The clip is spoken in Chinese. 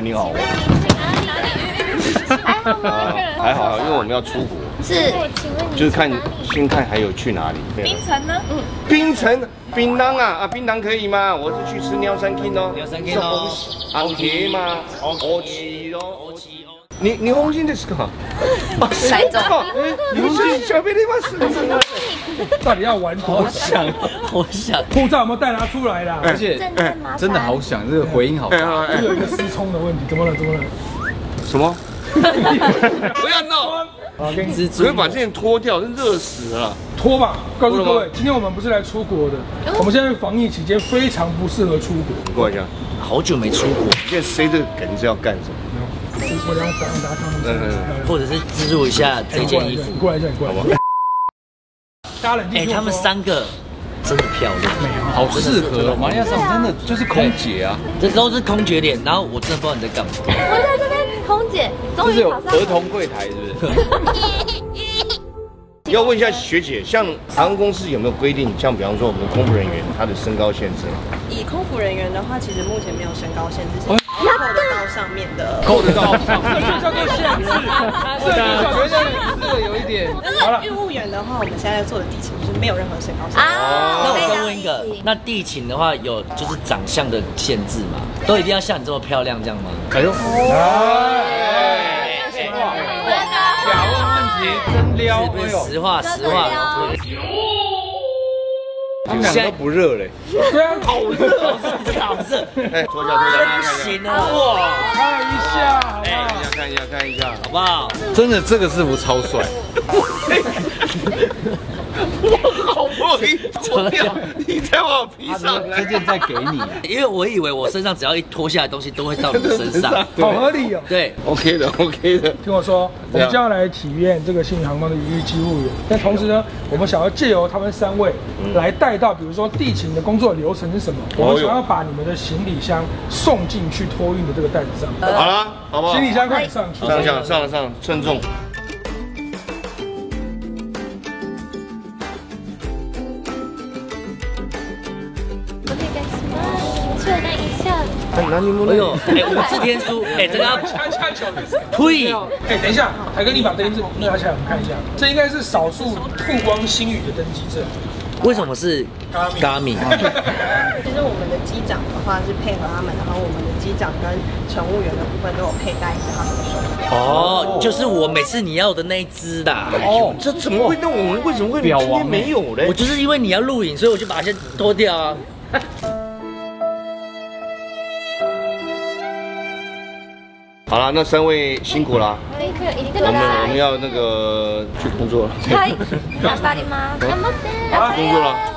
你好。还好吗？啊，还好，因为我们要出国，是，请问你就是看去哪里先看还有去哪里。冰城呢？嗯，槟城、槟榔啊啊，槟榔可以吗？我是去吃鸟山 king 哦，鸟山 king 哦红旗吗？红旗哦，你你红心ですか？来走你们是小贝利吗？是吗？ 到底要玩多想，好想。护照有没有带拿出来啦？而且真的好想，这个回音好哎大。哎又有一个失聪的问题，怎么了？怎么了？什么？不要闹！好，给你蜘只会把这件脱掉，真热死了。脱吧。告诉各位今天我们不是来出国的，我们现在防疫期间非常不适合出国。你过来一下，好久没出国，现在塞这个梗是要干什么？或者是资助一下这件衣服你。过来一下，你过来哎。他们三个真的漂亮，好适合哦，玛利亚桑真的就是空姐啊，这都是空姐脸，然后我真的不知道你在干嘛。我在这边，空姐终就是有儿童柜台，是不是？要问一下学姐，像航空公司有没有规定，像比方说我们的空服人员他的身高限制？以空服人员的话，其实目前没有身高限制，是扣得到上面的。扣得到上这就叫做限制，这就叫做限制。这个有一点，好了但是运务员的话，我们现在做的地勤就是没有任何身高限制。啊那我再问一个，那地勤的话有就是长相的限制吗？都一定要像你这么漂亮这样吗？哎呦，假问问题真撩，实话实话？他们两个都不热嘞，对啊，好热，好热，哎，脱下脱下，看不行啊！哇，看一下，看？一下看一下好不好？真的这个制服超帅，我好不容易脱掉，你再把我披他上来。这这件再给你啊，因为我以为我身上只要一脱下来东西都会到你的身上。好合理哦。对，OK 的 OK 的，听我说，我们将要来体验这个新宇航空的一日机务员。但同时呢，我们想要借由他们三位来带到，比如说地勤的工作流程是什么？我们想要把你们的行李箱送进去托运的这个袋子上。好了，好不好？行李箱快上去。上上上了上了，称重。下。哎，呦，哎，五字天书，哎，这个要恰恰巧的是。推，哎，等一下，海哥，你把登记证拿起来，我们看一下。这应该是少数曝光星宇的登记证。为什么是 Gami？其实我们的机长的话是配合他们，然后我们的机长跟乘务员的部分都有佩戴一下他们的手表。哦，就是我每次你要的那一只的。哦，这怎么会？那我们为什么会今天没有嘞我？就是因为你要录影，所以我就把它先脱掉啊。好了，那三位辛苦了，一个一个我们我们要那个去工作了，はい。頑張ります。頑張って。工作了。